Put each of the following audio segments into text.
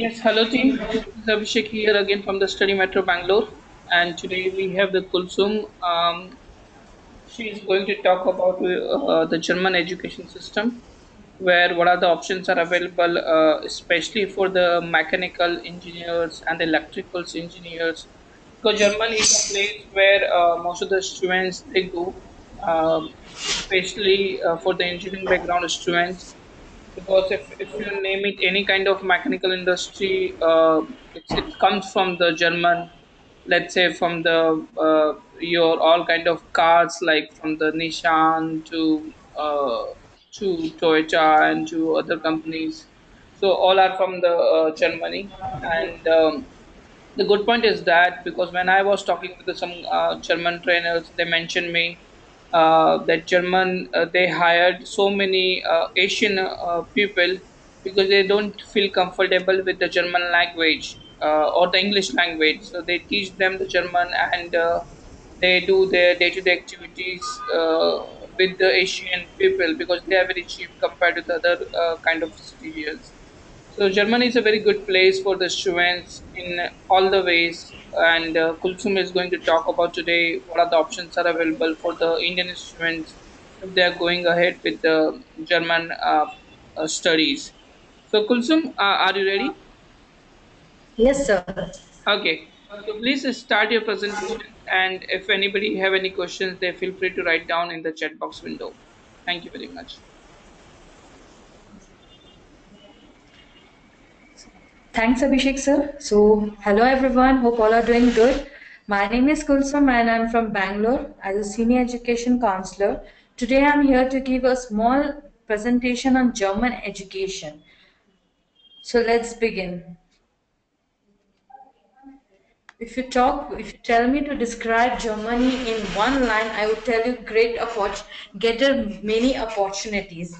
Yes, hello team. This is Abhishek here again from the Study Metro Bangalore, and today we have the Kulsum. Um, she is going to talk about uh, the German education system, where what are the options are available, uh, especially for the mechanical engineers and electrical engineers. Because Germany is a place where uh, most of the students they go, um, especially uh, for the engineering background students because if, if you name it any kind of mechanical industry uh, it comes from the german let's say from the uh, your all kind of cars like from the nissan to uh, to toyota and to other companies. So all are from the uh, germany. And um, the good point is that because when I was talking with some uh, German trainers, they mentioned me that German uh, they hired so many uh, Asian uh, people because they don't feel comfortable with the German language uh, or the English language, so they teach them the German and uh, they do their day-to-day activities uh, with the Asian people because they are very cheap compared to the other uh, kind of citizens. So Germany is a very good place for the students in all the ways, and uh, Kulsum is going to talk about today what are the options are available for the Indian students if they are going ahead with the German uh, uh, studies. So Kulsum, uh, are you ready? Yes, sir. Okay. So please start your presentation, and if anybody have any questions, they feel free to write down in the chat box window. Thank you very much. Thanks, Abhishek, sir. So, hello everyone. Hope all are doing good. My name is Kulsum and I'm from Bangalore as a senior education counselor. Today I'm here to give a small presentation on German education. So, let's begin. If you talk, if you tell me to describe Germany in one line, I would tell you great get many opportunities.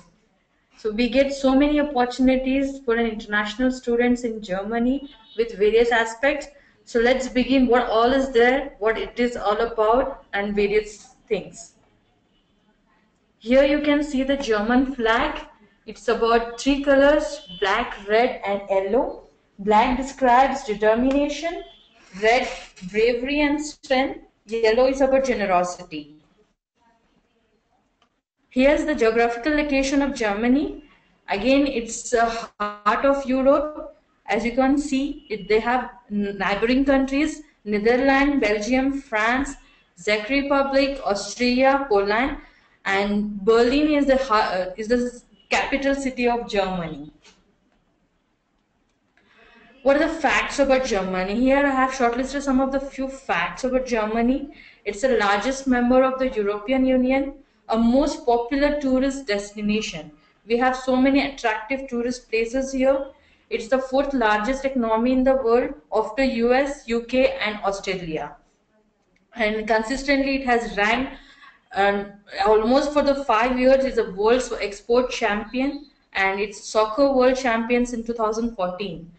So we get so many opportunities for an international students in Germany with various aspects. So let's begin what all is there, what it is all about and various things. Here you can see the German flag. It's about three colors, black, red and yellow. Black describes determination, red bravery and strength, yellow is about generosity. Here's the geographical location of Germany. Again, it's the heart of Europe. As you can see, it, they have neighboring countries, Netherlands, Belgium, France, Czech Republic, Austria, Poland, and Berlin is the, uh, is the capital city of Germany. What are the facts about Germany? Here I have shortlisted some of the few facts about Germany. It's the largest member of the European Union, a most popular tourist destination. We have so many attractive tourist places here. It's the fourth largest economy in the world after US, UK and Australia. And consistently it has ranked almost for the five years is a world's export champion and it's soccer world champions in 2014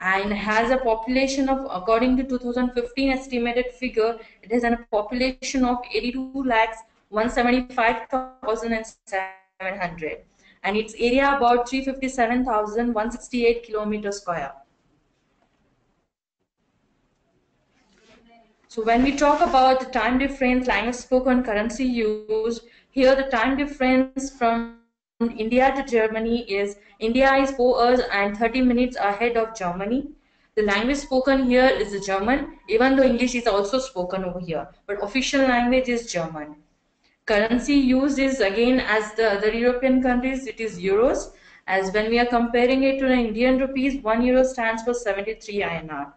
and has a population of according to 2015 estimated figure it has a population of 82 lakhs 175,700 and its area about 357,168 kilometers square so when we talk about the time difference language spoken currency used here the time difference from India to Germany is India is 4 hours and 30 minutes ahead of Germany. The language spoken here is German, even though English is also spoken over here, but official language is German. Currency used is again as the other European countries, it is euros. As when we are comparing it to the Indian rupees, 1 euro stands for 73 INR.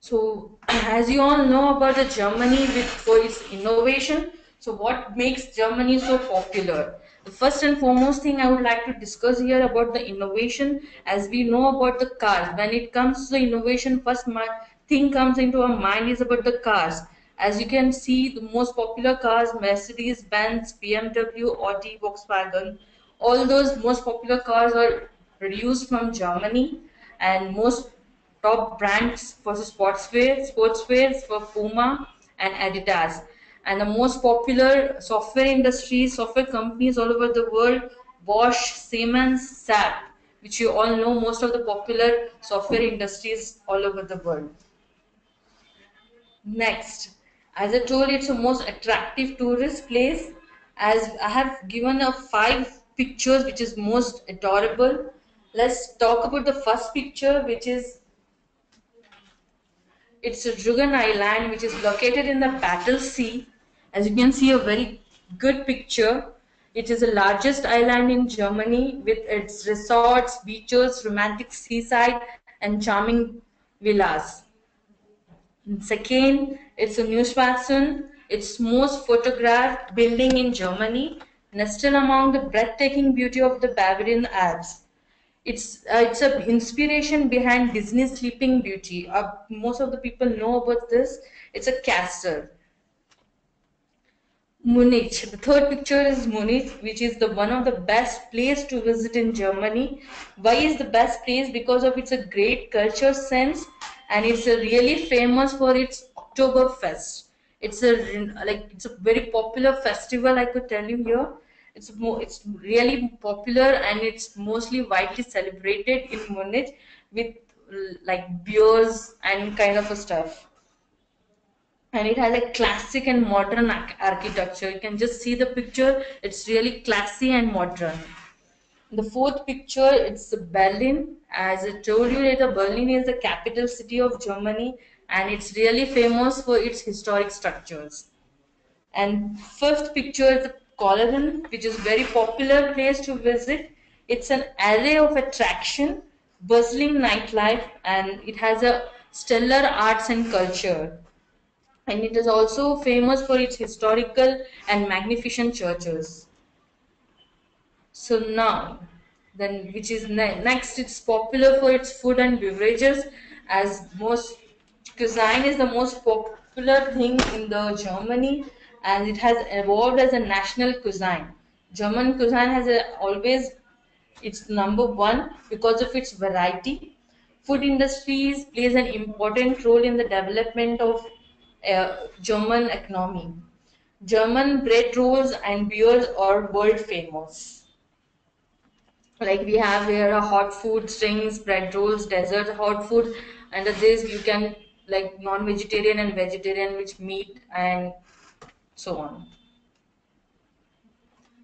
So, as you all know about the Germany with for its innovation, so what makes Germany so popular? The first and foremost thing I would like to discuss here about the innovation as we know about the cars. When it comes to the innovation, first thing comes into our mind is about the cars. As you can see, the most popular cars, Mercedes, Benz, BMW, Audi, Volkswagen, all those most popular cars are produced from Germany and most top brands for sportswear, sportswear for Puma and Adidas and the most popular software industries, software companies all over the world, Bosch, Siemens, SAP. which you all know most of the popular software industries all over the world. Next, as I told it's the most attractive tourist place. As I have given a five pictures which is most adorable. Let's talk about the first picture, which is it's a Rügen Island, which is located in the Baltic Sea. As you can see, a very good picture. It is the largest island in Germany with its resorts, beaches, romantic seaside, and charming villas. Second, it's a Neuschwanstein. It's most photographed building in Germany, nestled among the breathtaking beauty of the Bavarian Alps. It's uh, it's an inspiration behind Disney's Sleeping Beauty. Uh, most of the people know about this. It's a castle. Munich. The third picture is Munich, which is the one of the best place to visit in Germany. Why is the best place? Because of its a great culture sense, and it's a really famous for its Oktoberfest. It's a like it's a very popular festival. I could tell you here. It's more it's really popular and it's mostly widely celebrated in Munich with like beers and kind of stuff and it has a classic and modern architecture you can just see the picture it's really classy and modern the fourth picture it's berlin as i told you that berlin is the capital city of germany and it's really famous for its historic structures and fifth picture is the which is very popular place to visit. It's an array of attraction, bustling nightlife, and it has a stellar arts and culture and it is also famous for its historical and magnificent churches. So now, then which is ne- next, it's popular for its food and beverages, as most cuisine is the most popular thing in the Germany, and it has evolved as a national cuisine. German cuisine has a, always it's number one because of its variety. Food industries plays an important role in the development of uh, German economy. German bread rolls and beers are world famous. Like we have here a hot food, strings, bread rolls, dessert, hot food. Under this you can like non-vegetarian and vegetarian, which meat and so on.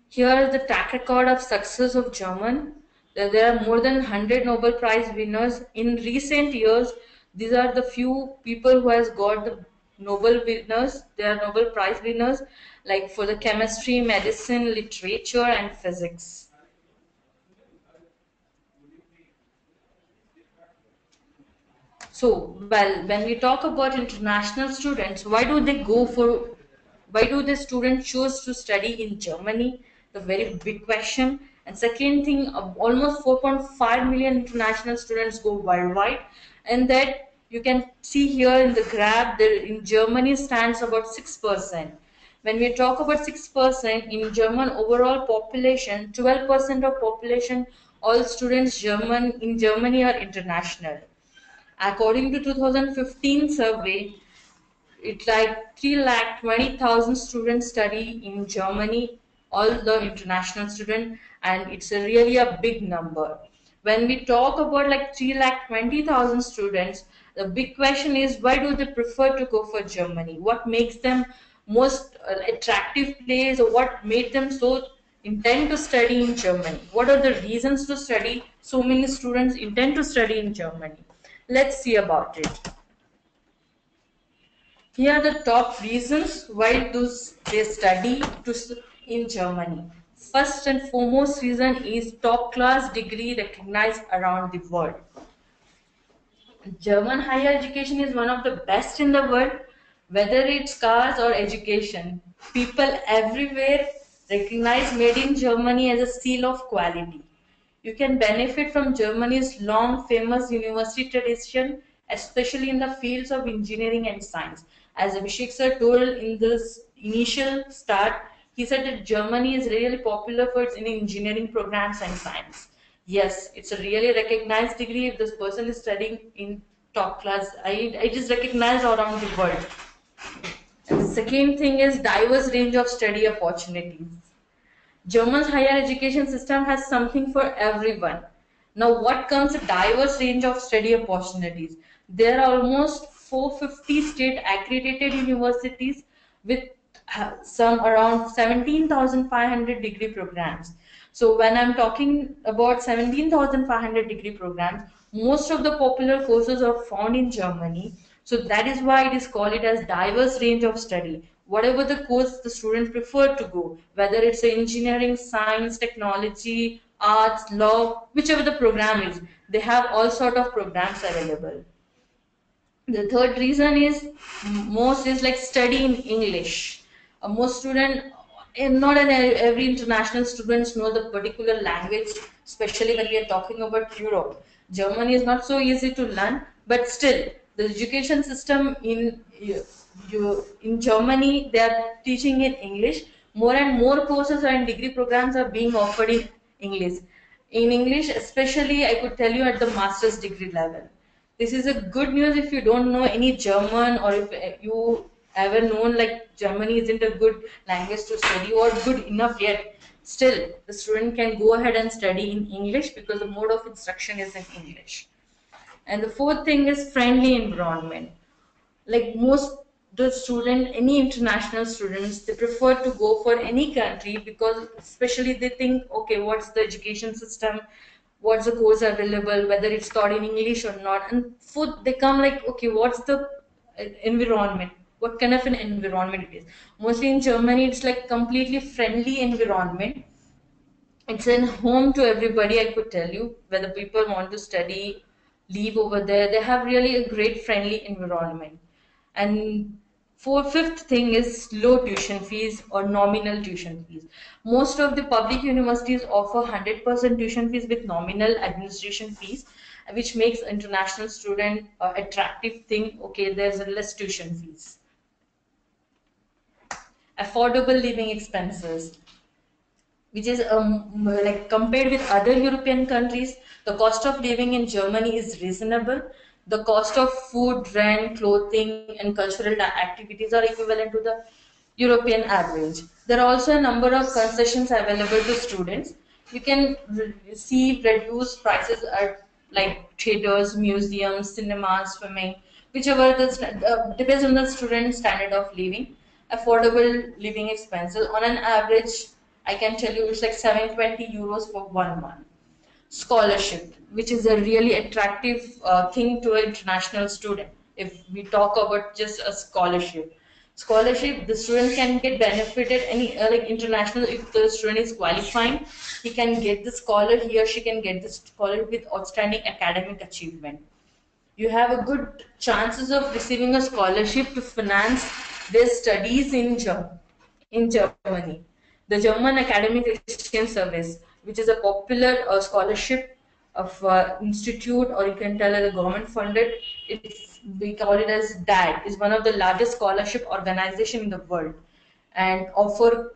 Here is the track record of success of German. There are more than 100 Nobel Prize winners. In recent years, these are the few people who has got the Nobel winners. They are Nobel Prize winners, like for the chemistry, medicine, literature, and physics. So, well, when we talk about international students, why do they go for, why do the students choose to study in Germany? The very big question. And second thing, uh, almost 4.5 million international students go worldwide, and that you can see here in the graph that in Germany stands about 6%. When we talk about 6% in German overall population, 12% of population, all students German in Germany are international. According to 2015 survey, it's like 3 lakh 20,000 students study in Germany, all the international students, and it's a really a big number. When we talk about like 3 lakh 20,000 students, the big question is why do they prefer to go for Germany? What makes them most uh, attractive place or what made them so intend to study in Germany? What are the reasons to study? So many students intend to study in Germany. Let's see about it. Here are the top reasons why do they study to, in Germany. First and foremost reason is top class degree recognized around the world. German higher education is one of the best in the world, whether it's cars or education. People everywhere recognize made in Germany as a seal of quality. You can benefit from Germany's long famous university tradition, especially in the fields of engineering and science. As Abhishek sir told in this initial start, he said that Germany is really popular for its engineering programs and science yes, it's a really recognized degree if this person is studying in top class. I, I just recognize around the world. And the second thing is diverse range of study opportunities. German's higher education system has something for everyone. Now, what comes a diverse range of study opportunities? There are almost 450 state accredited universities with uh, some around 17,500 degree programs. So when I'm talking about 17,500 degree programs, most of the popular courses are found in Germany. So that is why it is called it as diverse range of study. Whatever the course the student prefer to go, whether it's engineering, science, technology, arts, law, whichever the program is, they have all sort of programs available. The third reason is most is like studying English. Uh, most student, not an, every international students know the particular language, especially when we are talking about Europe. Germany is not so easy to learn, but still the education system in you, in Germany they are teaching in English. More and more courses and degree programs are being offered in English. In English, especially, I could tell you at the master's degree level. This is a good news if you don't know any German or if eh, you ever known like Germany isn't a good language to study or good enough yet. Still, the student can go ahead and study in English because the mode of instruction is in English. And the fourth thing is friendly environment. Like most the student, any international students, they prefer to go for any country because especially they think, okay, what's the education system? What's the course available, whether it's taught in English or not. And fourth, they come like, okay, what's the uh, environment? What kind of an environment it is? Mostly in Germany, it's like completely friendly environment. It's a home to everybody, I could tell you, whether people want to study, live over there. They have really a great friendly environment. And for fifth thing is low tuition fees or nominal tuition fees. Most of the public universities offer 100% tuition fees with nominal administration fees, which makes international student uh, attractive thing. Okay, there's less tuition fees. Affordable living expenses which is um, like compared with other European countries, the cost of living in Germany is reasonable. The cost of food, rent, clothing, and cultural activities are equivalent to the European average. There are also a number of concessions available to students. You can receive reduced prices at like theaters, museums, cinemas, swimming, whichever the uh, depends on the student's standard of living. Affordable living expenses on an average I can tell you it's like 720 euros for one month. Scholarship, which is a really attractive uh, thing to an international student. If we talk about just a scholarship, scholarship, the student can get benefited any uh, like international. If the student is qualifying, he can get the scholar. He or she can get the scholar with outstanding academic achievement. You have a good chances of receiving a scholarship to finance their studies in in Germany the German Academic Exchange Service, which is a popular uh, scholarship of uh, institute, or you can tell it a government funded. It's, we call it as DAAD. is one of the largest scholarship organization in the world, and offer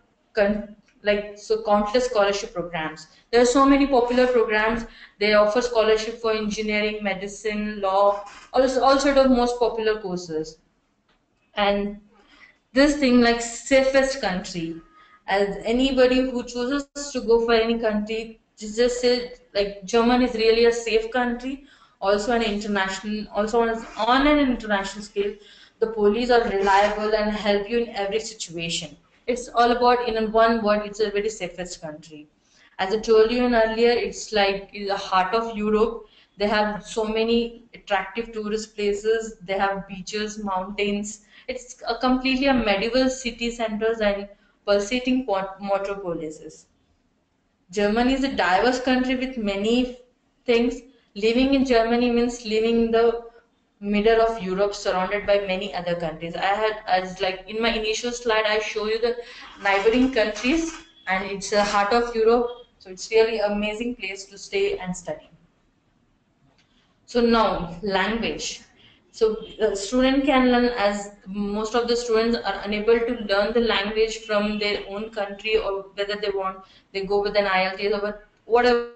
like so countless scholarship programs. There are so many popular programs. They offer scholarship for engineering, medicine, law, all all sort of most popular courses. And this thing like safest country as anybody who chooses to go for any country just say like german is really a safe country. Also an international also on, on an international scale the police are reliable and help you in every situation. It's all about in one word it's a very safest country. As i told you earlier it's like the heart of europe. They have so many attractive tourist places. They have beaches mountains. It's a completely a medieval city centers and pulsating metropolises. Germany is a diverse country with many things. Living in Germany means living in the middle of Europe surrounded by many other countries. I had as like in my initial slide I show you the neighboring countries and it's the heart of Europe. So it's really amazing place to stay and study. So now language. So the student can learn as most of the students are unable to learn the language from their own country or whether they want they go with an IELTS or whatever.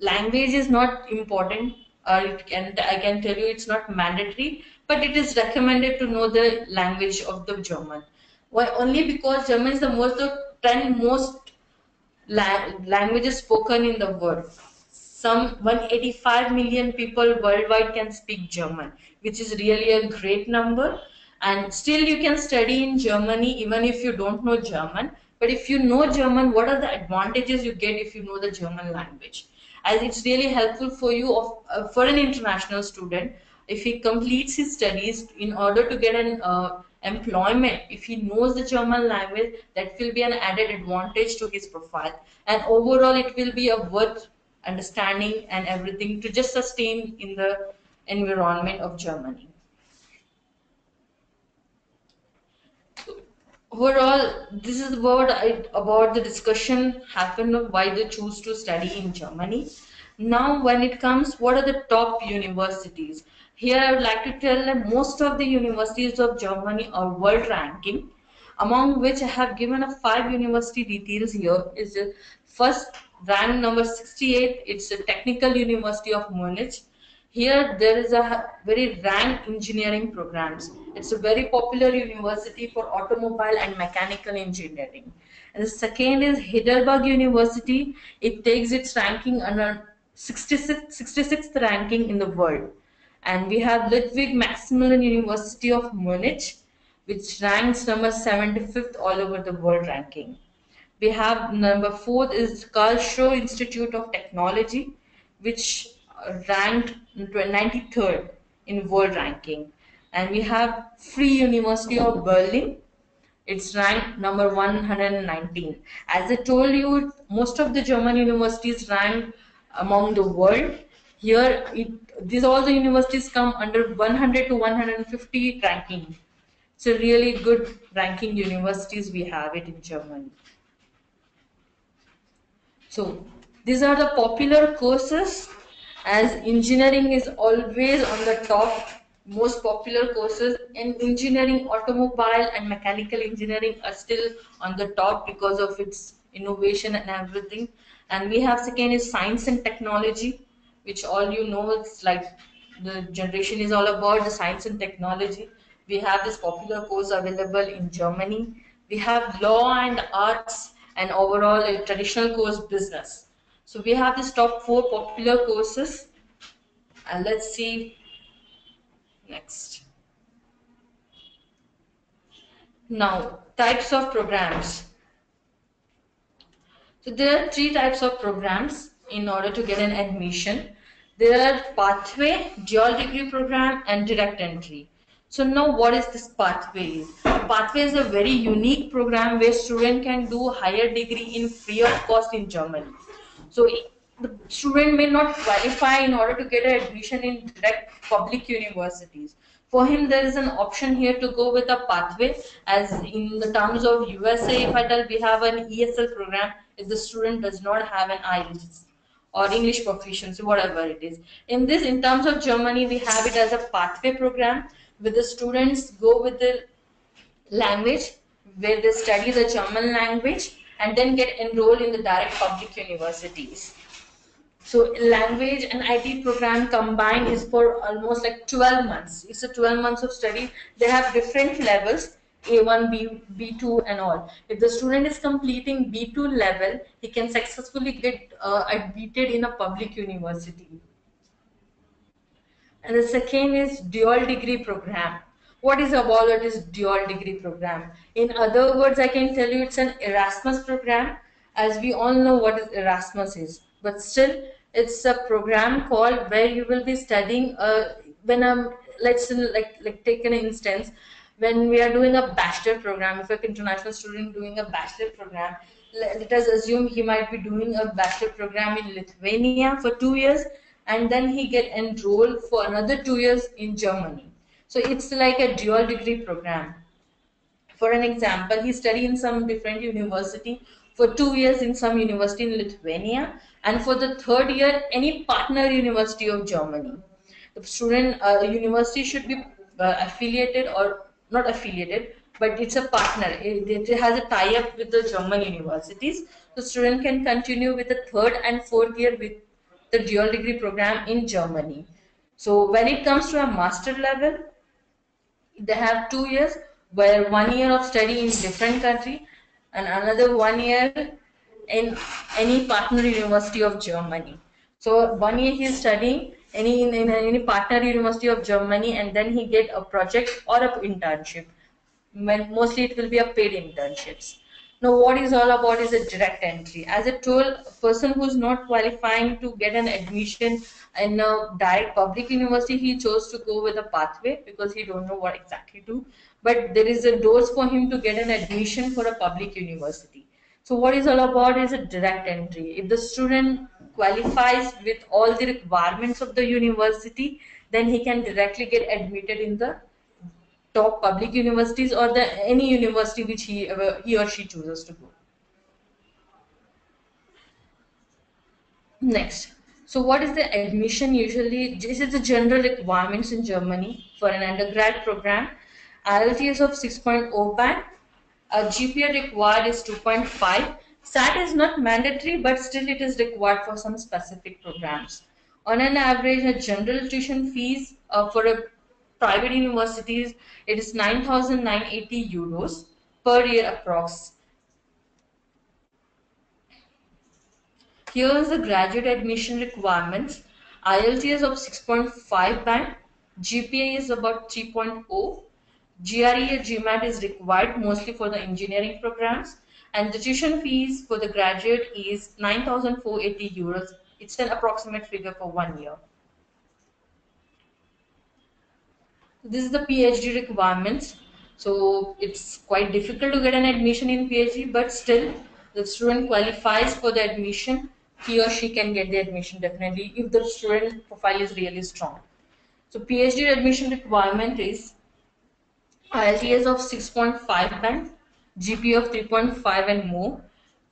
Language is not important or it can I can tell you it's not mandatory, but it is recommended to know the language of the German. Why only because German is the most the ten most la- languages spoken in the world. Some 185 million people worldwide can speak German, which is really a great number. And still, you can study in Germany even if you don't know German. But if you know German, what are the advantages you get if you know the German language? As it's really helpful for you of, uh, for an international student if he completes his studies in order to get an uh, employment if he knows the german language that will be an added advantage to his profile and overall it will be a worth understanding and everything to just sustain in the environment of germany. Overall this is what about the discussion happened of why they choose to study in germany. Now when it comes what are the top universities? Here i would like to tell that most of the universities of germany are world ranking among which i have given a five university details here. Is first rank number 68 it's a technical university of munich here there is a very rank engineering programs. It's a very popular university for automobile and mechanical engineering. And the second is Heidelberg University. It takes its ranking under 66th, 66th ranking in the world. And we have Ludwig Maximilian University of Munich, which ranks number 75th all over the world ranking. We have number fourth is Karlsruhe Institute of Technology, which uh, ranked 93rd in world ranking. And we have Free University of Berlin. It's ranked number 119. As I told you, most of the German universities rank among the world. Here, it, these all the universities come under 100 to 150 ranking. So really good ranking universities we have it in Germany. So these are the popular courses. As engineering is always on the top most popular courses in engineering automobile and mechanical engineering are still on the top because of its innovation and everything. And we have second is science and technology which all you know it's like the generation is all about the science and technology. We have this popular course available in germany. We have law and arts and overall a traditional course business so we have these top four popular courses and let's see next. Now types of programs. So there are three types of programs in order to get an admission. There are pathway, dual degree program and direct entry. So now what is this pathway? Pathway is a very unique program where student can do higher degree in free of cost in Germany. So the student may not qualify in order to get an admission in direct public universities. For him, there is an option here to go with a pathway. As in the terms of USA, if I tell we have an ESL program, if the student does not have an IELTS or English proficiency, whatever it is. In this, in terms of Germany, we have it as a pathway program where the students go with the language, where they study the German language and then get enrolled in the direct public universities. So language and IT program combined is for almost like 12 months. It's a 12 months of study. They have different levels. A1, B, B2 and all. If the student is completing B2 level, he can successfully get uh, admitted in a public university. And the second is dual degree program. What is about it is dual degree program? In other words, I can tell you it's an Erasmus program as we all know what Erasmus is. But still, it's a program called where you will be studying uh, when I'm let's like like take an instance when we are doing a bachelor program if an international student doing a bachelor program let us assume he might be doing a bachelor program in Lithuania for two years and then he get enrolled for another two years in Germany so it's like a dual degree program for an example he studied in some different university for two years in some university in Lithuania and for the third year any partner university of Germany. The student uh, university should be uh, affiliated or not affiliated but it's a partner. It, it has a tie-up with the German universities. The student can continue with the third and fourth year with the dual degree program in Germany. So when it comes to a master level, they have two years where one year of study in different country and another one year in any partner university of Germany. So one year he is studying any in, in any partner university of Germany, and then he get a project or a internship. When mostly it will be a paid internships. Now, what is all about is a direct entry. As I told, a person who's not qualifying to get an admission in a direct public university, he chose to go with a pathway because he don't know what exactly to. But there is a doors for him to get an admission for a public university. So what is all about is a direct entry. If the student qualifies with all the requirements of the university, then he can directly get admitted in the top public universities or the any university which he uh, he or she chooses to go. Next, so what is the admission usually? This is the general requirements in Germany for an undergrad program. IELTS of 6.0 band, a GPA required is 2.5. SAT is not mandatory, but still it is required for some specific programs. On an average, a general tuition fees uh, for a private universities, it is 9,980 euros per year approx. Here is the graduate admission requirements. IELTS of 6.5 band, GPA is about 3.0, GRE or GMAT is required mostly for the engineering programs, and the tuition fees for the graduate is 9,480 euros. It's an approximate figure for one year. This is the phd requirements so it's quite difficult to get an admission in phd but still the student qualifies for the admission. He or she can get the admission definitely if the student profile is really strong. So phd admission requirement is IELTS of 6.5 band gpa of 3.5 and more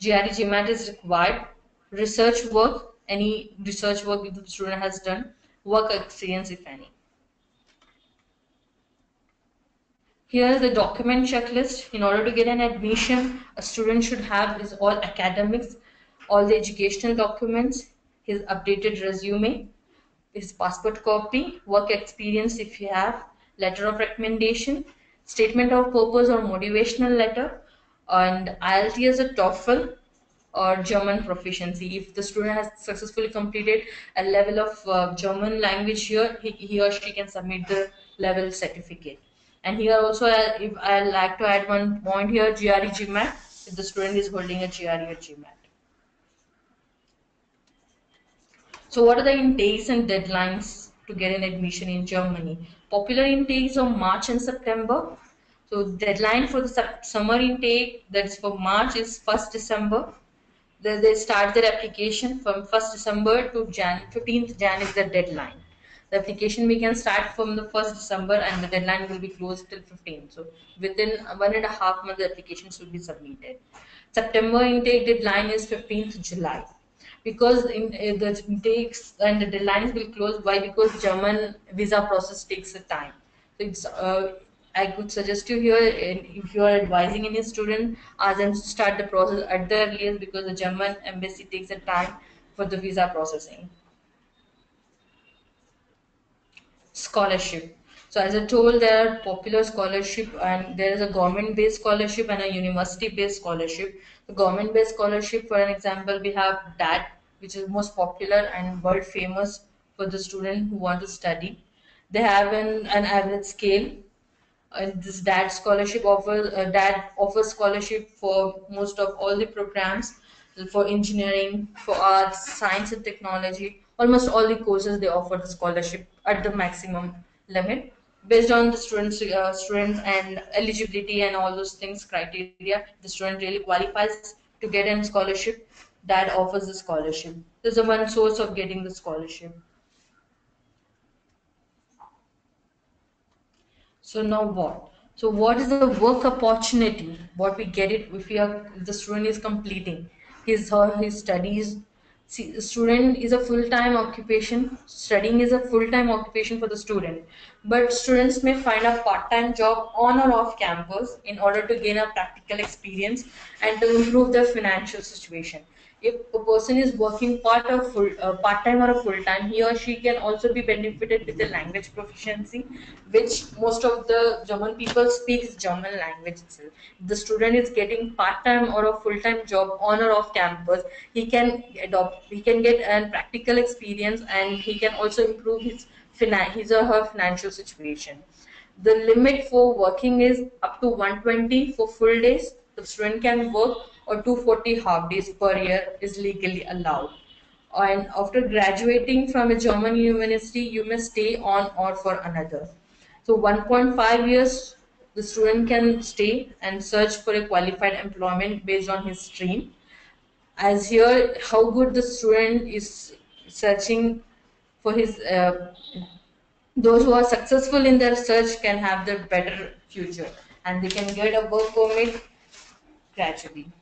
GRE GMAT is required research work any research work if the student has done work experience if any Here is the document checklist. In order to get an admission, a student should have his all academics, all the educational documents, his updated resume, his passport copy, work experience if you have, letter of recommendation, statement of purpose or motivational letter, and IELTS or TOEFL or German proficiency. If the student has successfully completed a level of uh, German language here, he, he or she can submit the level certificate. And here also, if I like to add one point here, GRE GMAT, if the student is holding a GRE or GMAT. So what are the intakes and deadlines to get an admission in Germany? Popular intakes are March and September. So deadline for the summer intake, that's for March, is 1st December. They, they start their application from 1st December to Jan, 15th Jan is the deadline the application we can start from the 1st December and the deadline will be closed till 15th. So within one and a half month, the applications will be submitted. September intake deadline is 15th July. Because in, uh, the intakes and the deadlines will close, why? Because German visa process takes a time. So it's, uh, I could suggest you here, if you are advising any student, ask them to start the process at the earliest because the German embassy takes a time for the visa processing. Scholarship. So as I told, there are popular scholarship and there is a government-based scholarship and a university-based scholarship. The government-based scholarship, for an example, we have DAAD, which is most popular and world famous for the student who want to study. They have an, an average scale. And this DAAD scholarship offers uh, DAAD offers scholarship for most of all the programs for engineering, for arts, science and technology, almost all the courses they offer the scholarship at the maximum limit based on the students uh, students and eligibility and all those things criteria. The student really qualifies to get a scholarship that offers the scholarship. There's a one source of getting the scholarship. So now what? So what is the work opportunity? What we get it if we are the student is completing his or his studies See, student is a full-time occupation. Studying is a full-time occupation for the student. but students may find a part-time job on or off campus in order to gain a practical experience and to improve their financial situation if a person is working part of full uh, part time or a full time he or she can also be benefited with the language proficiency which most of the german people speak is german language itself. The student is getting part time or a full time job on or off campus he can adopt he can get a practical experience and he can also improve his his or her financial situation. The limit for working is up to 120 for full days the student can work or 240 half days per year is legally allowed. And after graduating from a German university, you may stay on or for another. So 1.5 years, the student can stay and search for a qualified employment based on his stream. As here, how good the student is searching for his uh, those who are successful in their search can have the better future and they can get a work permit gradually.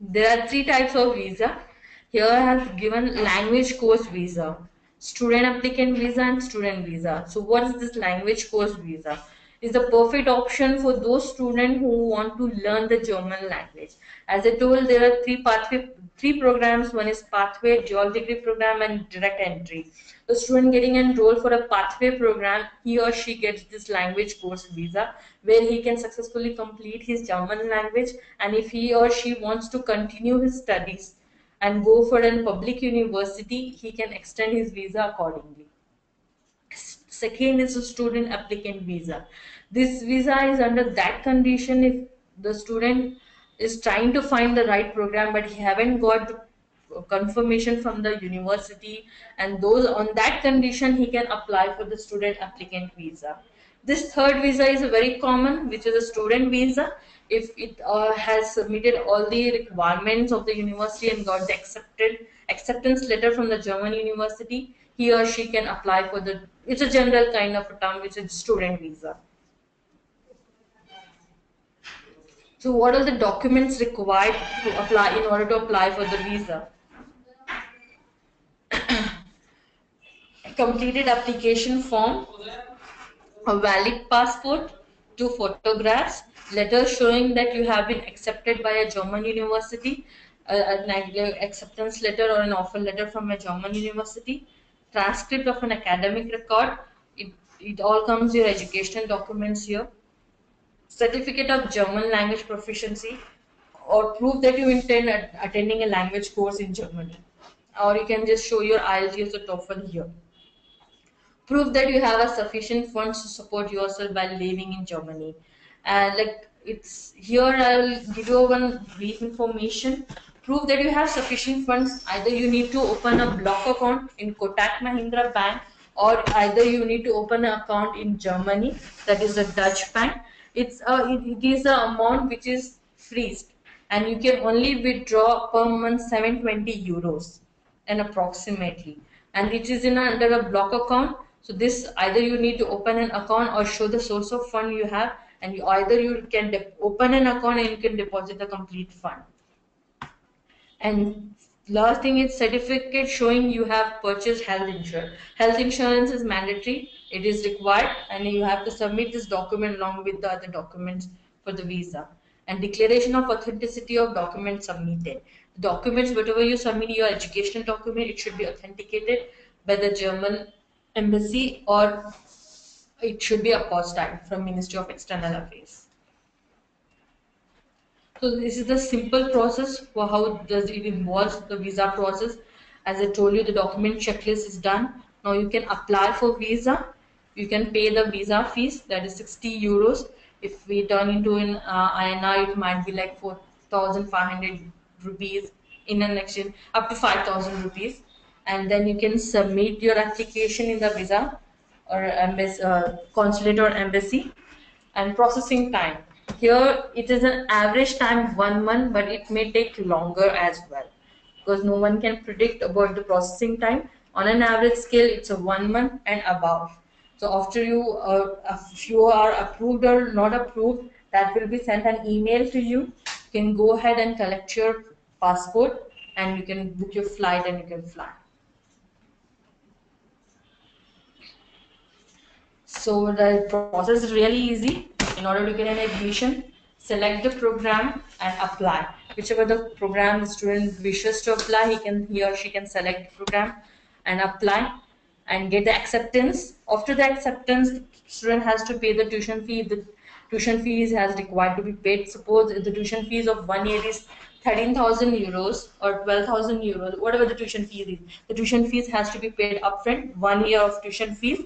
there are three types of visa. Here I have given language course visa, student applicant visa and student visa. So what is this language course visa? Is the perfect option for those students who want to learn the German language. As I told, there are three pathway, three programs. One is pathway, dual degree program, and direct entry the student getting enrolled for a pathway program, he or she gets this language course visa where he can successfully complete his German language. And if he or she wants to continue his studies and go for a public university, he can extend his visa accordingly. Second is a student applicant visa. This visa is under that condition if the student is trying to find the right program but he haven't got the confirmation from the university and those on that condition he can apply for the student applicant visa. This third visa is a very common which is a student visa. If it uh, has submitted all the requirements of the university and got the accepted acceptance letter from the german university he or she can apply for the it's a general kind of a term which is student visa. So what are the documents required to apply in order to apply for the visa completed application form, a valid passport, two photographs, letter showing that you have been accepted by a German university, an acceptance letter or an offer letter from a German university, transcript of an academic record. It, it all comes your educational documents here. Certificate of German language proficiency or proof that you intend attending a language course in Germany. Or you can just show your IELTS or TOEFL here prove that you have a sufficient funds to support yourself while living in Germany. And like it's here, I'll give you one brief information. Prove that you have sufficient funds. Either you need to open a block account in Kotak Mahindra Bank, or either you need to open an account in Germany, that is a Deutsche bank. It's a, it, it is an amount which is freezed, and you can only withdraw per month 720 euros, and approximately, and it is in a, under a block account so this either you need to open an account or show the source of fund you have and you, either you can open an account and you can deposit the complete fund. And last thing is certificate showing you have purchased health insurance. Health insurance is mandatory. It is required and you have to submit this document along with the other documents for the visa. And declaration of authenticity of documents submitted. Documents, whatever you submit, your educational document, it should be authenticated by the German embassy or it should be apostille from Ministry of External Affairs. So this is the simple process for how does it involves the visa process. As I told you, the document checklist is done. Now you can apply for visa. You can pay the visa fees that is 60 euros. If we turn into an uh, INR, it might be like 4,500 rupees in an exchange up to 5,000 rupees and then you can submit your application in the visa or embassy, uh, consulate or embassy and processing time. Here it is an average time one month but it may take longer as well. Because no one can predict about the processing time. On an average scale it's a one month and above. So after you uh, if you are approved or not approved that will be sent an email to you. You can go ahead and collect your passport and you can book your flight and you can fly. So the process is really easy. In order to get an admission, select the program and apply. Whichever the program the student wishes to apply, he can he or she can select the program and apply and get the acceptance. After the acceptance, the student has to pay the tuition fee. The tuition fees has required to be paid. Suppose the tuition fees of one year is 13,000 euros or 12,000 euros, whatever the tuition fees is. The tuition fees has to be paid upfront, one year of tuition fees,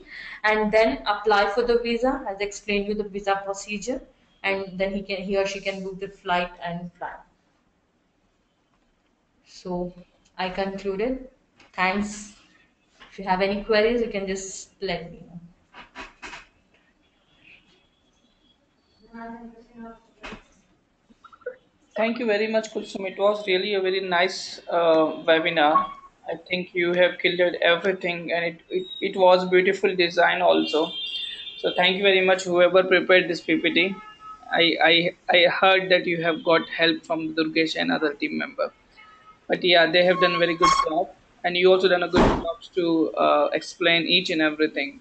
and then apply for the visa, as explained you the visa procedure, and then he can he or she can book the flight and fly. So I concluded. Thanks. If you have any queries, you can just let me know. Thank you very much, Kulsum. It was really a very nice uh, webinar. I think you have killed everything, and it, it, it was beautiful design also. So thank you very much, whoever prepared this PPT. I, I I heard that you have got help from Durgesh and other team member. But yeah, they have done a very good job, and you also done a good job to uh, explain each and everything.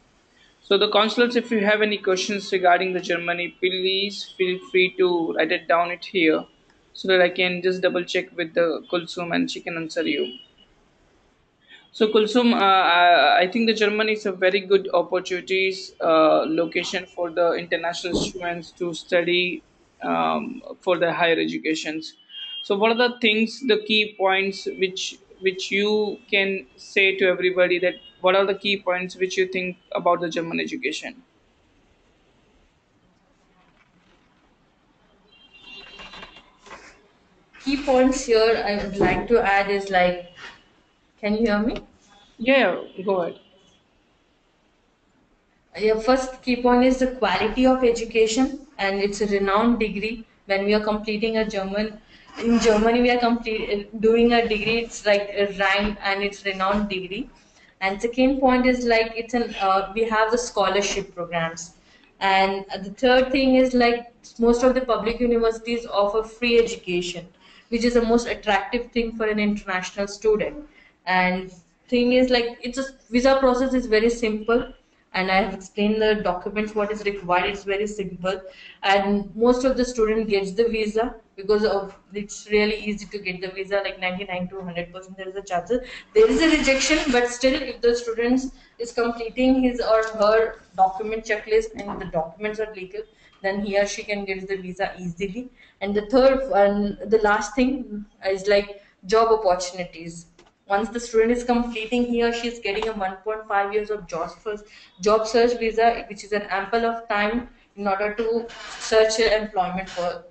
So the consulants, if you have any questions regarding the Germany, please feel free to write it down it here so that I can just double check with the Kulsum and she can answer you. So Kulsum, uh, I I think the Germany is a very good opportunities uh, location for the international students to study um, for their higher educations. So what are the things, the key points which which you can say to everybody that what are the key points which you think about the German education? Key points here I would like to add is like, can you hear me? Yeah, go ahead. Your first key point is the quality of education, and it's a renowned degree. When we are completing a German, in Germany, we are complete, doing a degree. It's like a rank, and it's renowned degree. And second point is like it's an uh, we have the scholarship programs, and the third thing is like most of the public universities offer free education, which is the most attractive thing for an international student. And thing is like it's a visa process is very simple and I have explained the documents what is required. It's very simple, and most of the student gets the visa because of it's really easy to get the visa. Like ninety nine to hundred percent, there is a chance There is a rejection, but still, if the student is completing his or her document checklist and the documents are legal, then he or she can get the visa easily. And the third and the last thing is like job opportunities once the student is completing, here, she is getting a 1.5 years of job search, job search visa, which is an ample of time in order to search employment for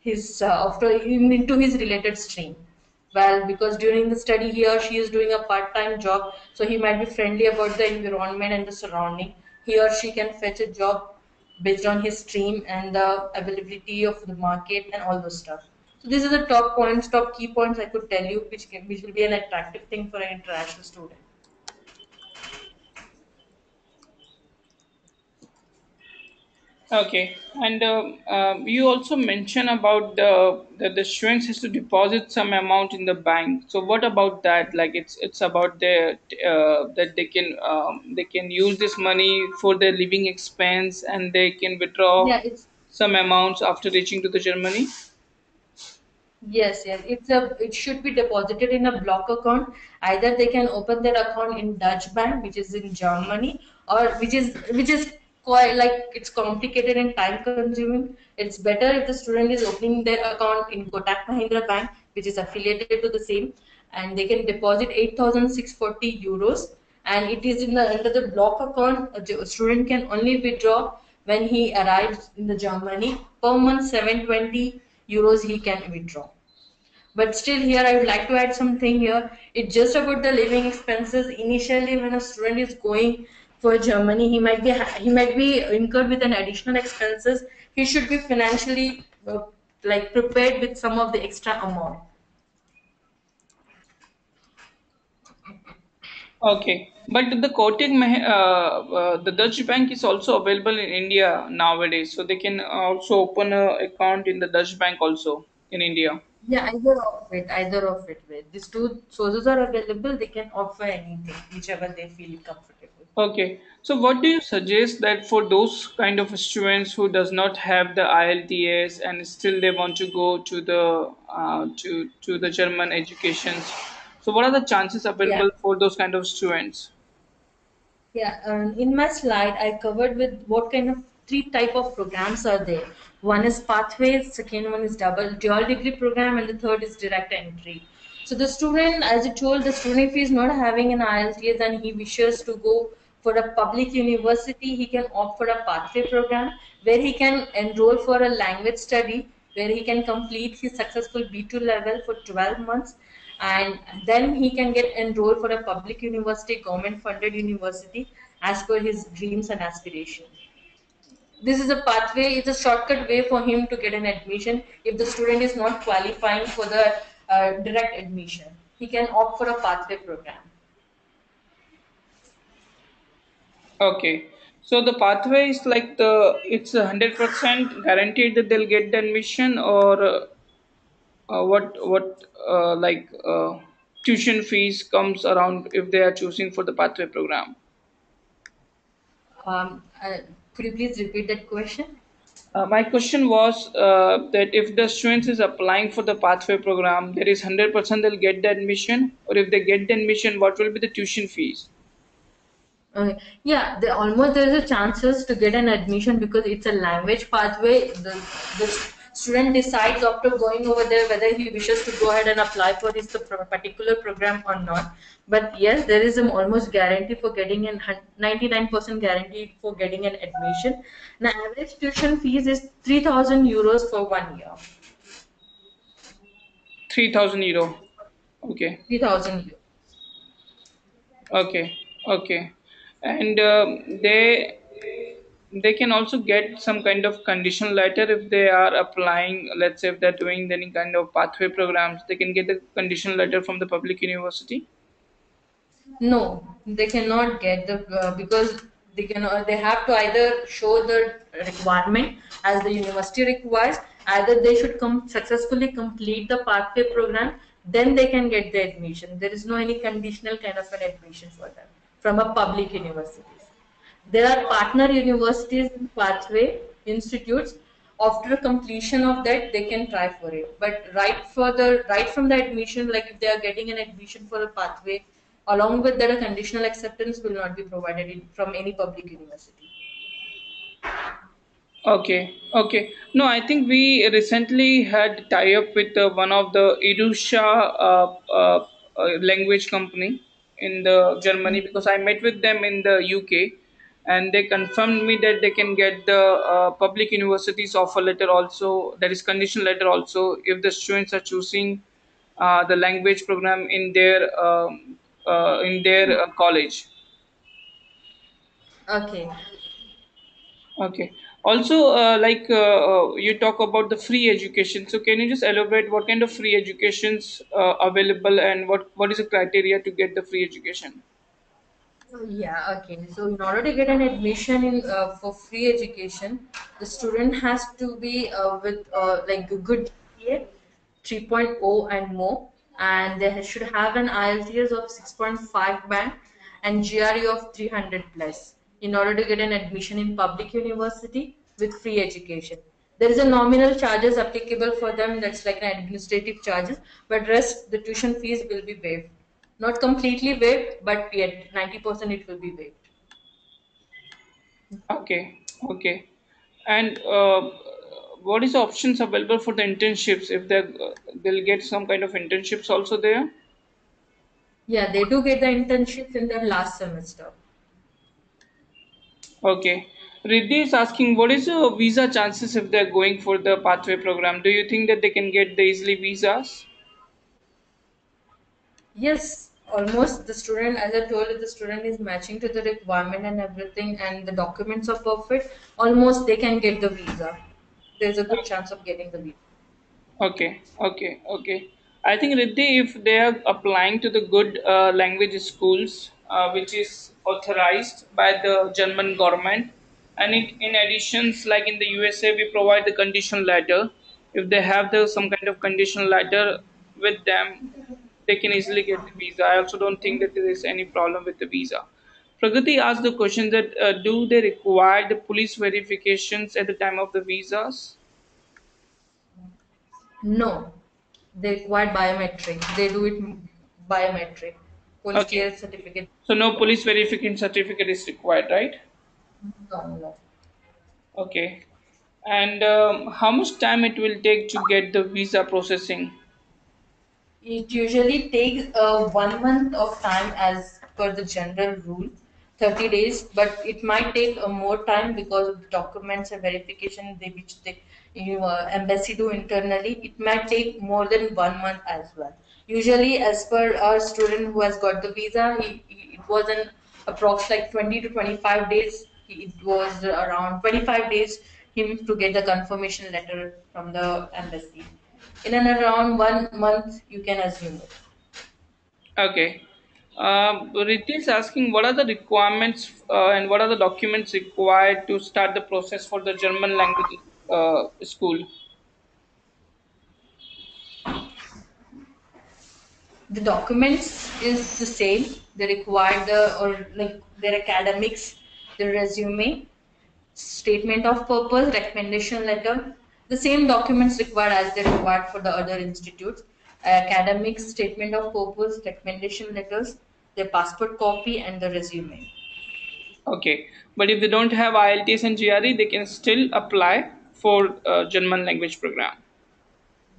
his uh, after into his related stream. Well, because during the study, here, she is doing a part-time job, so he might be friendly about the environment and the surrounding. He or she can fetch a job based on his stream and the availability of the market and all those stuff. So these are the top points, top key points I could tell you, which can, which will be an attractive thing for an international student. Okay, and um, um, you also mentioned about the that the students has to deposit some amount in the bank. So what about that? Like it's it's about their uh, that they can um, they can use this money for their living expense and they can withdraw Yeah, it's some amounts after reaching to the Germany. Yes, yes. It's a it should be deposited in a block account. Either they can open their account in Deutsche Bank, which is in Germany, or which is which is quite like it's complicated and time consuming. It's better if the student is opening their account in Kotak Mahindra Bank, which is affiliated to the same, and they can deposit 8,640 euros. And it is in the under the block account. A student can only withdraw when he arrives in the Germany per month 720 euros he can withdraw. But still, here I would like to add something here. It's just about the living expenses. Initially, when a student is going for Germany, he might be he might be incurred with an additional expenses. He should be financially uh, like prepared with some of the extra amount. Okay, but the Mah- uh, uh, the Deutsche bank is also available in India nowadays, so they can also open an account in the Deutsche bank also in India. Yeah, either of it, either of it. These two sources are available, they can offer anything, whichever they feel comfortable. Okay, so what do you suggest that for those kind of students who does not have the IELTS and still they want to go to the uh, to to the German educations? So what are the chances Yeah. available for those kind of students? Yeah, um, in my slide, I covered with what kind of three type of programs are there. One is pathways, second one is double dual degree program, and the third is direct entry. So the student, as I told, the student if he is not having an IELTS and he wishes to go for a public university, he can opt for a pathway program where he can enroll for a language study where he can complete his successful B2 level for 12 months and then he can get enrolled for a public university, government funded university as per his dreams and aspirations. This is a pathway, it's a shortcut way for him to get an admission if the student is not qualifying for the uh, direct admission. He can opt for a pathway program. Okay, so the pathway is like the it's hundred percent guaranteed that they'll get the admission, or uh, uh, what what uh, like uh, tuition fees comes around if they are choosing for the pathway program. Um, uh, could you please repeat that question? Uh, my question was uh, that if the students is applying for the pathway program, there is hundred percent they'll get the admission, or if they get the admission, what will be the tuition fees? Okay. Yeah, the, almost there is a chances to get an admission because it's a language pathway. The, the student decides after going over there whether he wishes to go ahead and apply for this particular program or not. But yes, there is an almost guarantee for getting an 99% guarantee for getting an admission. Now, average tuition fees is 3000 euros for one year. Three thousand euro. Okay. 3000 euros. Okay, okay, and um, they they can also get some kind of condition letter if they are applying. Let's say if they're doing any kind of pathway programs, they can get the condition letter from the public university. No, they cannot get the uh, because they can uh, they have to either show the requirement as the university requires. Either they should come successfully complete the pathway program, then they can get the admission. There is no any conditional kind of an admission for them from a public universities. There are partner universities in pathway institutes. After completion of that, they can try for it. But right for the right from the admission, like if they are getting an admission for a pathway, along with that, a conditional acceptance will not be provided in, from any public university. Okay, okay. No, I think we recently had tie up with uh, one of the Irusha uh, uh, uh, language company in the Germany because I met with them in the UK, and they confirmed me that they can get the uh, public universities offer letter also. That is condition letter also if the students are choosing uh, the language program in their um, uh, in their uh, college. Okay. Okay. Also, uh, like uh, you talk about the free education, so can you just elaborate what kind of free educations uh, available and what what is the criteria to get the free education? Yeah, okay. So in order to get an admission in uh, for free education, the student has to be uh, with uh, like a good GPA 3.0 and more, and they should have an IELTS of 6.5 band and GRE of 300 plus in order to get an admission in public university with free education. There is a nominal charges applicable for them that's like an administrative charges, but rest the tuition fees will be waived. Not completely waived, but yet 90% it will be waived. Okay, okay. And uh, what is the options available for the internships if they uh, they'll get some kind of internships also there? Yeah, they do get the internships in their last semester. Okay. Riddhi is asking what is the visa chances if they're going for the pathway program? Do you think that they can get the easily visas? Yes, almost the student, as I told you, the student is matching to the requirement and everything, and the documents are perfect. Almost they can get the visa. There's a good chance of getting the visa. Okay, okay, okay. I think Riddhi, if they are applying to the good uh, language schools, uh, which is authorized by the German government, and it, in additions, like in the USA, we provide the condition letter. if they have the some kind of conditional letter with them, they can easily get the visa. I also don't think that there is any problem with the visa. Pragati asked the question that uh, do they require the police verifications at the time of the visas? No, they require biometric. They do it biometric. Police Okay, certificate. so no police verification certificate is required, right? No, no. Okay, and um, how much time it will take to get the visa processing? It usually takes uh, one month of time as per the general rule, 30 days, but it might take uh, more time because of the documents and verification they, which the you know, uh, embassy do internally. It might take more than one month as well. Usually, as per our student who has got the visa, he, he, it was an approx like 20 to 25 days. It was around 25 days him to get the confirmation letter from the embassy in and around one month you can assume it Okay. Um, Riti is asking what are the requirements uh, and what are the documents required to start the process for the German language uh, school? the documents is the same they require the or like their academics the resume statement of purpose recommendation letter the same documents required as they required for the other institutes academics statement of purpose recommendation letters their passport copy and the resume Okay. But if they don't have IELTS and GRE, they can still apply for uh, German language program.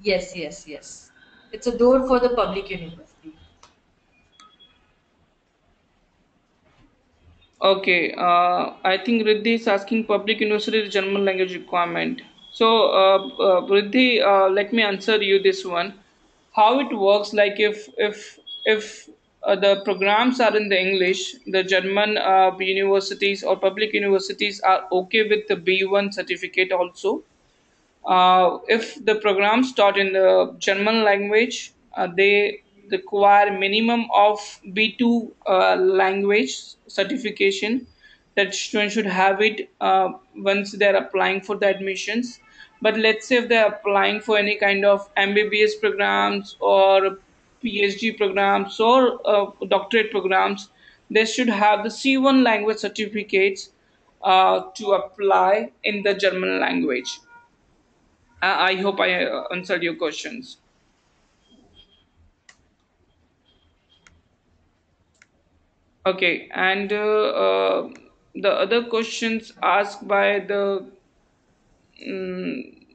yes yes yes it's a door for the public university Okay, uh, I think Riddhi is asking public university German language requirement. So, uh, uh, uh, let me answer you this one. How it works? Like if if if uh, the programs are in the English, the German universities or public universities are okay with the B1 certificate also if the programs taught in the German language, they require minimum of B2 uh, language certification that students should have it uh, once they're applying for the admissions. But let's say if they're applying for any kind of MBBS programs or PhD programs or uh, doctorate programs, they should have the C1 language certificates uh, to apply in the German language. I hope I uh, answered your questions. Okay, and uh, uh, the other questions asked by the mm,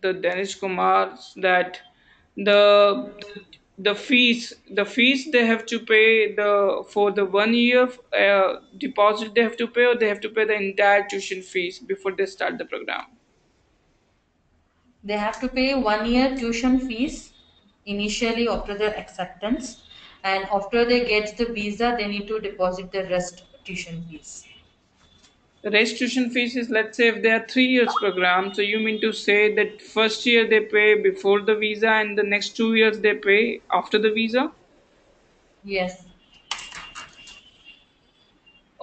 the Danish Kumars that the the fees the fees they have to pay the for the one year uh, deposit they have to pay or they have to pay the entire tuition fees before they start the program. They have to pay one year tuition fees initially after their acceptance, and after they get the visa, they need to deposit the rest tuition fees. The registration fees is let's say if they are three years program, so you mean to say that first year they pay before the visa and the next two years they pay after the visa? Yes,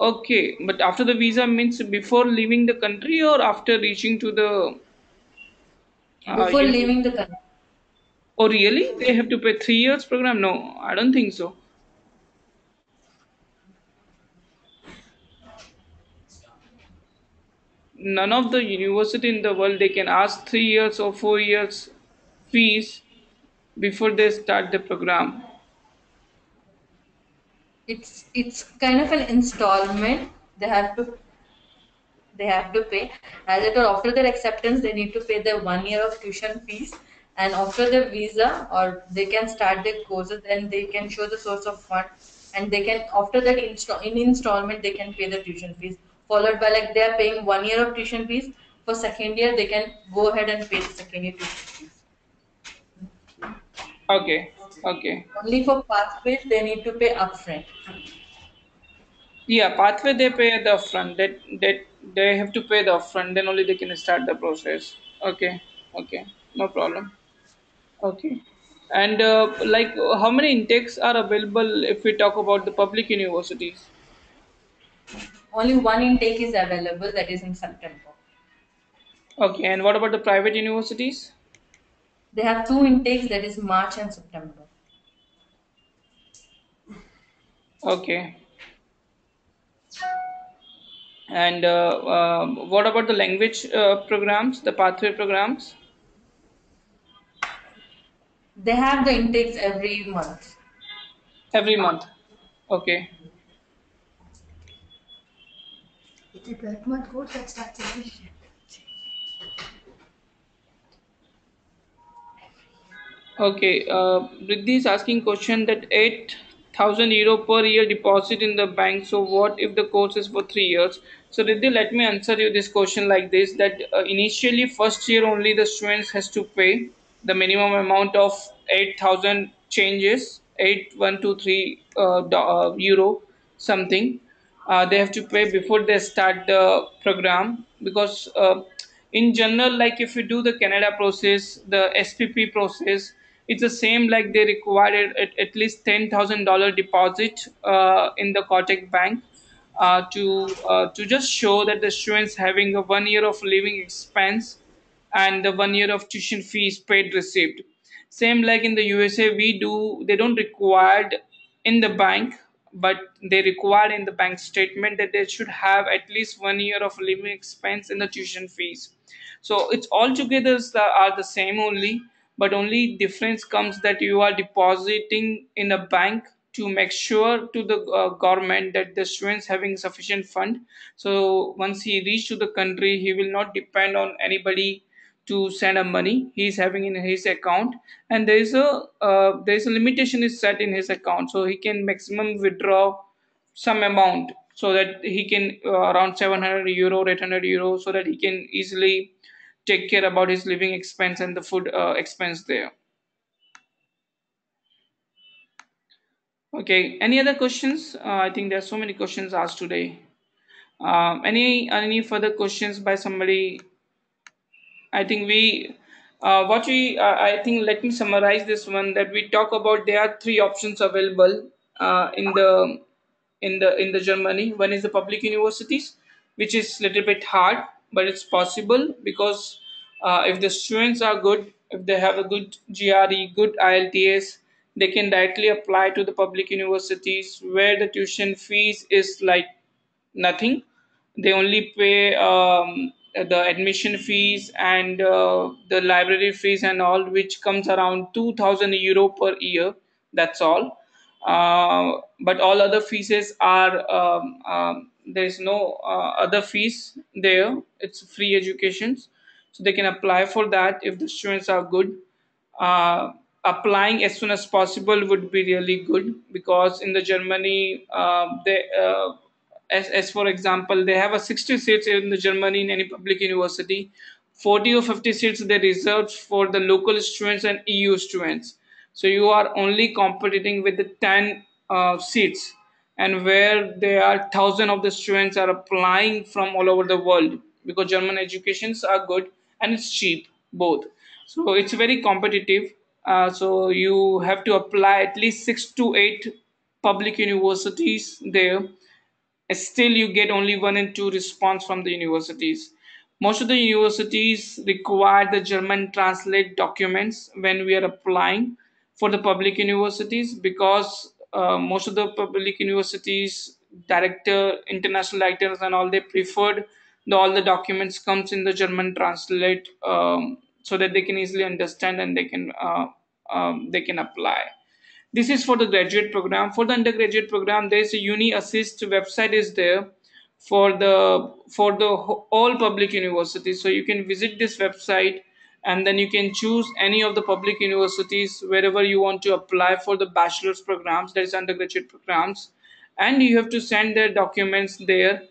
Okay, but after the visa means before leaving the country or after reaching to the uh, before leaving the country. oh really? They have to pay three years program? No, I don't think so. None of the university in the world they can ask three years or four years fees before they start the program. It's it's kind of an installment. They have to they have to pay. As it after their acceptance, they need to pay their one year of tuition fees, and after the visa, or they can start their courses. Then they can show the source of fund, and they can after that install in installment they can pay the tuition fees. Followed by like they are paying one year of tuition fees. For second year, they can go ahead and pay the second year tuition fees. Okay, okay. Only for pathways, they need to pay upfront. Yeah, pathway they pay the upfront. That that they have to pay the upfront. Then only they can start the process. Okay, okay, no problem. Okay, and uh, like how many intakes are available if we talk about the public universities? Only one intake is available, that is in September. Okay, and what about the private universities? They have two intakes, that is March and September. Okay. And uh, um, what about the language uh, programs, the pathway programs? They have the intakes every month. Every month. Okay. It's a 12 month course that starts every year. Okay, uh, Riddhi is asking question that 8,000 euro per year deposit in the bank. So what if the course is for three years? So Riddhi, let me answer you this question like this, that uh, initially first year only the students has to pay the minimum amount of 8,000 changes, 8123 uh, uh, euro something uh, they have to pay before they start the program because uh, in general like if you do the canada process the spp process it's the same like they required at, at least $10000 deposit uh, in the Kotak bank uh, to uh, to just show that the students having a one year of living expense and the one year of tuition fees paid received. Same like in the usa we do they don't required in the bank but they require in the bank statement that they should have at least one year of living expense in the tuition fees. So it's all together are the same only but only difference comes that you are depositing in a bank to make sure to the uh, government that the students having sufficient fund. So once he reach to the country he will not depend on anybody to send a money. He is having in his account. And there is a uh, there is a limitation is set in his account. So he can maximum withdraw some amount so that he can uh, around 700 euro 800 euro so that he can easily take care about his living expense and the food uh, expense there. Okay any other questions? Uh, i think there are so many questions asked today. Um, any any further questions by somebody I think we, uh, what we, uh, I think, let me summarize this one that we talk about. There are three options available uh, in the in the in the Germany. One is the public universities, which is a little bit hard, but it's possible because uh, if the students are good, if they have a good GRE, good IELTS, they can directly apply to the public universities where the tuition fees is like nothing they only pay um, the admission fees and uh, the library fees and all which comes around 2000 euro per year that's all. Uh, but all other fees are um, um, there is no uh, other fees there. It's free education so they can apply for that if the students are good. Uh, applying as soon as possible would be really good because in the Germany, uh, they, uh, as, as for example, they have a 60 seats in the Germany in any public university. 40 or 50 seats they reserved for the local students and EU students. So you are only competing with the 10 uh, seats and where there are thousands of the students are applying from all over the world because German educations are good and it's cheap both so it's very competitive uh, so you have to apply at least six to eight public universities there still you get only one and two response from the universities. Most of the universities require the german translate documents when we are applying for the public universities because uh, most of the public universities director international directors and all they preferred the all the documents comes in the german translate um, so that they can easily understand and they can uh, um, they can apply this is for the graduate program. For the undergraduate program there is a uni assist website is there for the for the all public universities. So you can visit this website and then you can choose any of the public universities wherever you want to apply for the bachelor's programs that is undergraduate programs. And you have to send their documents there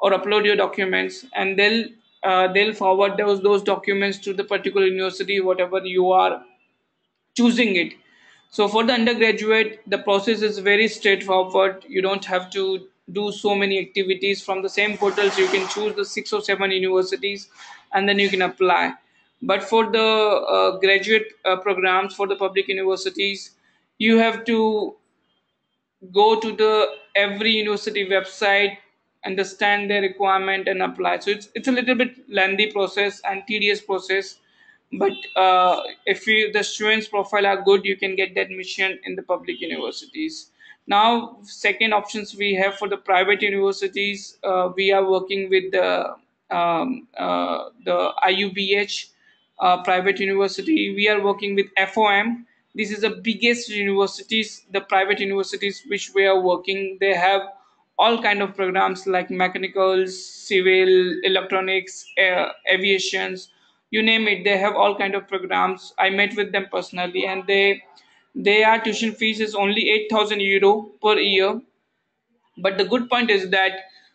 or upload your documents and they'll uh, they'll forward those those documents to the particular university whatever you are choosing it so for the undergraduate the process is very straightforward. You don't have to do so many activities. From the same portals you can choose the six or seven universities and then you can apply. But for the uh, graduate uh, programs for the public universities you have to go to the every university website understand their requirement and apply. So it's it's a little bit lengthy process and tedious process but uh, if you, the students profile are good you can get the admission in the public universities. Now second options we have for the private universities uh, we are working with the um, uh, the iubh uh, private university. We are working with fom this is the biggest universities the private universities which we are working. They have all kind of programs like mechanicals civil electronics uh, aviations you name it they have all kind of programs. I met with them personally and they their tuition fees is only 8000 euro per year. But the good point is that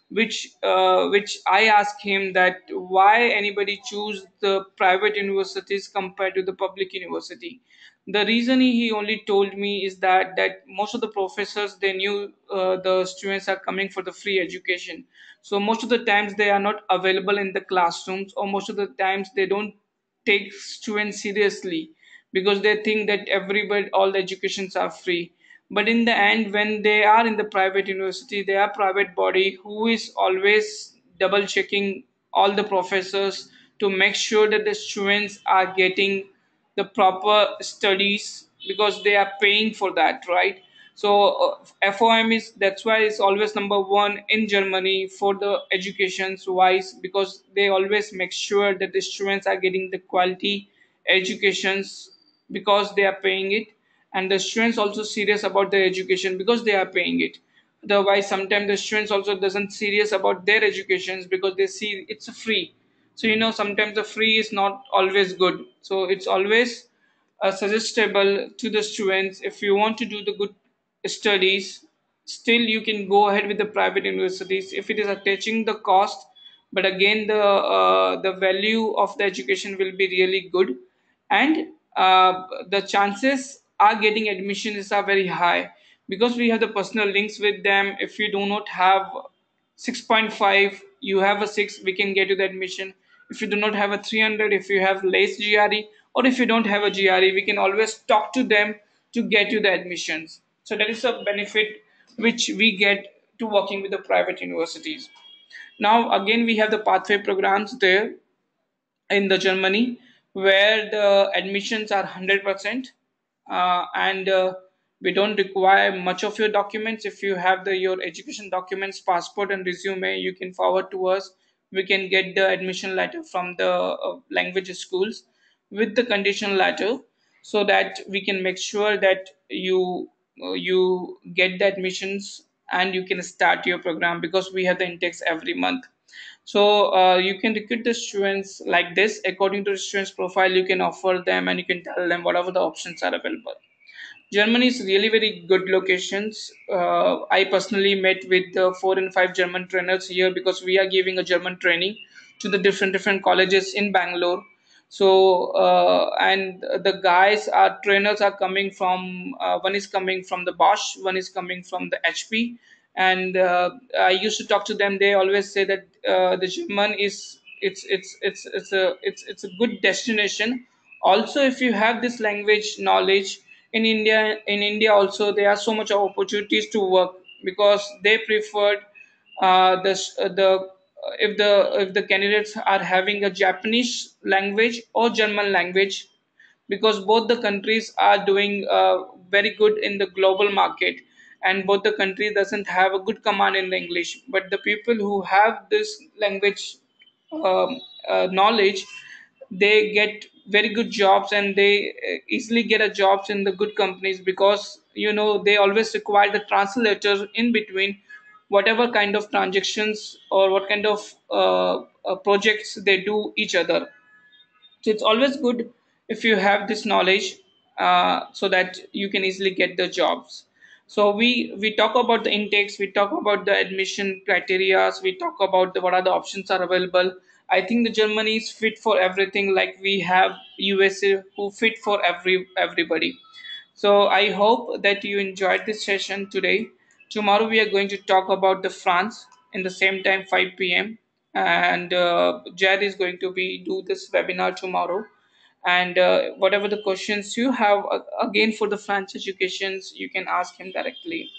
which uh, which i asked him that why anybody choose the private universities compared to the public university the reason he only told me is that that most of the professors they knew uh, the students are coming for the free education. So most of the times they are not available in the classrooms or most of the times they don't take students seriously because they think that everybody all the educations are free. But in the end when they are in the private university they are private body who is always double checking all the professors to make sure that the students are getting the proper studies because they are paying for that right? So uh, FOM is that's why it's always number one in Germany for the educations wise because they always make sure that the students are getting the quality educations because they are paying it. And the students also serious about their education because they are paying it. Otherwise sometimes the students also doesn't serious about their educations because they see it's free so you know sometimes the free is not always good. So it's always uh, suggestible to the students. If you want to do the good studies still you can go ahead with the private universities. If it is attaching the cost but again the uh, the value of the education will be really good. And uh, the chances are getting admissions are very high. Because we have the personal links with them if you do not have 6.5 you have a 6 we can get you the admission if you do not have a 300 if you have less gre or if you don't have a gre we can always talk to them to get you the admissions. So that is a benefit which we get to working with the private universities. Now again we have the pathway programs there in the Germany where the admissions are 100% uh, and uh, we don't require much of your documents. If you have the your education documents passport and resume you can forward to us we can get the admission letter from the uh, language schools with the conditional letter so that we can make sure that you uh, you get the admissions and you can start your program because we have the intakes every month. So uh, you can recruit the students like this. According to the students profile you can offer them and you can tell them whatever the options are available Germany is really very good locations. Uh, I personally met with the four and five German trainers here because we are giving a German training to the different different colleges in Bangalore. So uh, and the guys, our trainers are coming from. Uh, one is coming from the Bosch, one is coming from the HP, and uh, I used to talk to them. They always say that uh, the German is it's it's it's it's a it's it's a good destination also if you have this language knowledge in india in india also there are so much opportunities to work because they preferred uh, the uh, the if the if the candidates are having a japanese language or german language because both the countries are doing uh, very good in the global market and both the countries doesn't have a good command in english. But the people who have this language um, uh, knowledge they get very good jobs and they uh, easily get a jobs in the good companies because you know they always require the translator in between whatever kind of transactions or what kind of uh, uh, projects they do each other. So it's always good if you have this knowledge uh, so that you can easily get the jobs. So we we talk about the intakes we talk about the admission criterias we talk about the, what are the options are available i think the germany is fit for everything like we have usa who fit for every everybody so I hope that you enjoyed this session today. Tomorrow we are going to talk about the France in the same time 5 p.m. and uh, Jad is going to be do this webinar tomorrow. And uh, whatever the questions you have uh, again for the French educations, you can ask him directly.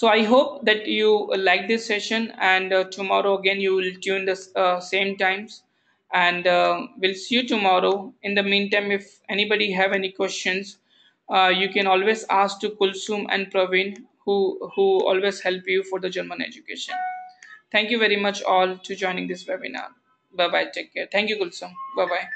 So I hope that you like this session, and uh, tomorrow again you will tune the uh, same times, and uh, we'll see you tomorrow. In the meantime, if anybody have any questions, uh, you can always ask to Kulsum and Praveen, who who always help you for the German education. Thank you very much all to joining this webinar. Bye bye. Take care. Thank you, Kulsum. Bye bye.